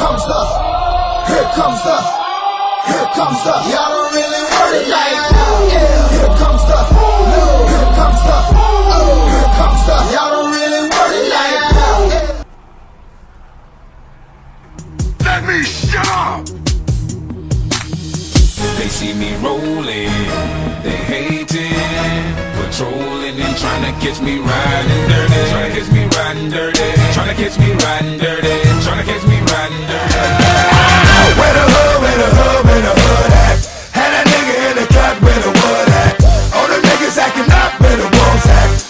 Here comes the, here comes the, y'all don't really want it like that. Yeah. Here comes the, here comes the, here comes the, y'all don't really want it like that. Let me shut up! They see me rolling, they hating, patrolling and trying to catch me riding dirty, trying to catch me riding dirty, trying to catch me riding dirty, trying to catch me riding dirty. contact.